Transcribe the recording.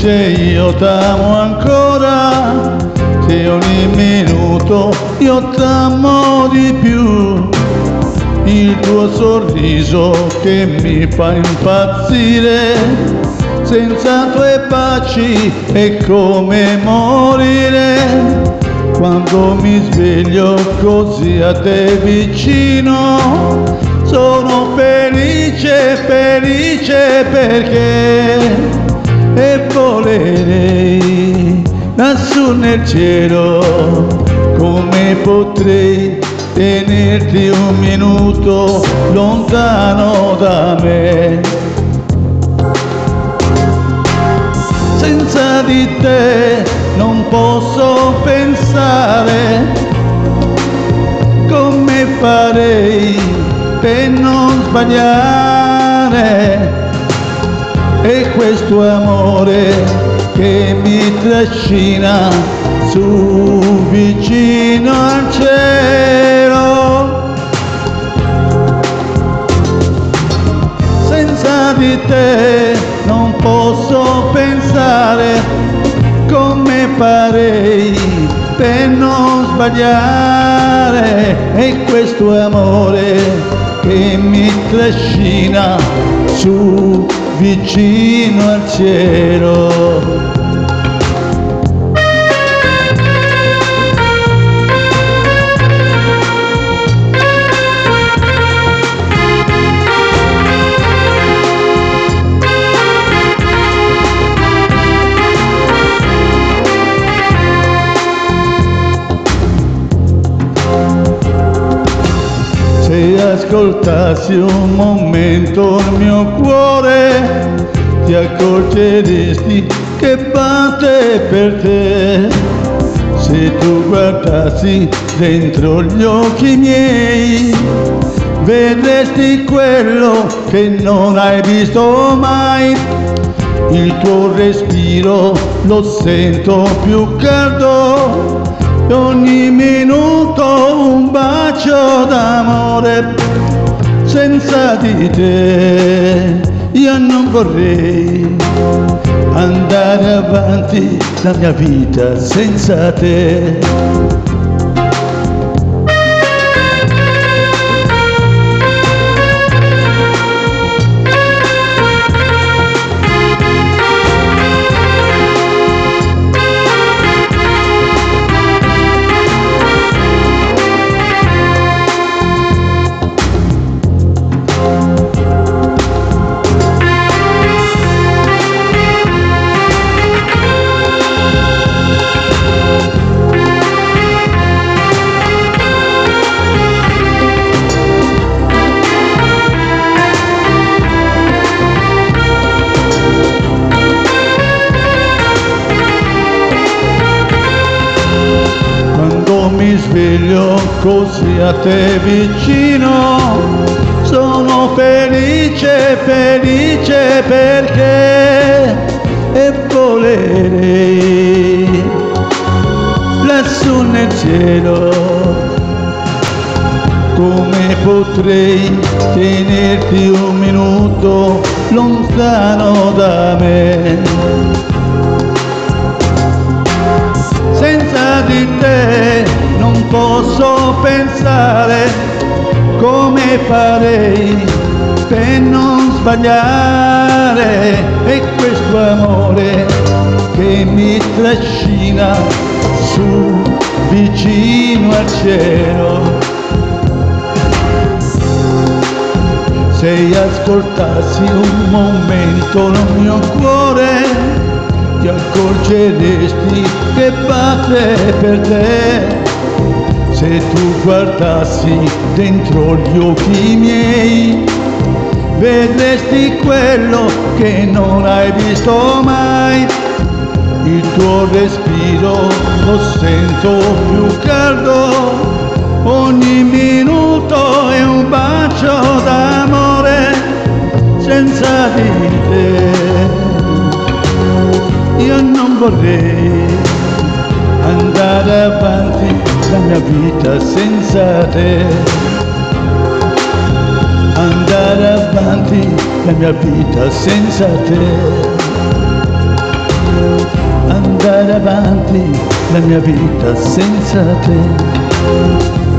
se io t'amo ancora, se ogni minuto io t'amo di più. Il tuo sorriso che mi fa impazzire, senza tue baci è come morire. Quando mi sveglio così a te vicino, sono felice, felice perché e volerei lassù nel cielo. Come potrei tenerti un minuto lontano da me? Senza di te non posso pensare. Come farei per non sbagliare e questo amore che mi trascina su vicino al cielo. Senza di te non posso pensare come farei per non sbagliare. E questo amore che mi trascina su vicino al cielo ascoltassi un momento il mio cuore, ti accorgeresti che batte per te. Se tu guardassi dentro gli occhi miei, vedresti quello che non hai visto mai. Il tuo respiro lo sento più caldo ogni minuto un bacio d'amore senza di te. Io non vorrei andare avanti la mia vita senza te così a te vicino, sono felice, felice perché e volerei lassù nel cielo. Come potrei tenerti un minuto lontano da me? Senza di te farei per non sbagliare? E questo amore che mi trascina su vicino al cielo. Se ascoltassi un momento il mio cuore ti accorgeresti che batte per te se tu guardassi dentro gli occhi miei vedresti quello che non hai visto mai. Il tuo respiro lo sento più caldo. Ogni minuto è un bacio d'amore senza di te io non vorrei andare avanti vita senza te andare avanti la mia vita senza te andare avanti la mia vita senza te.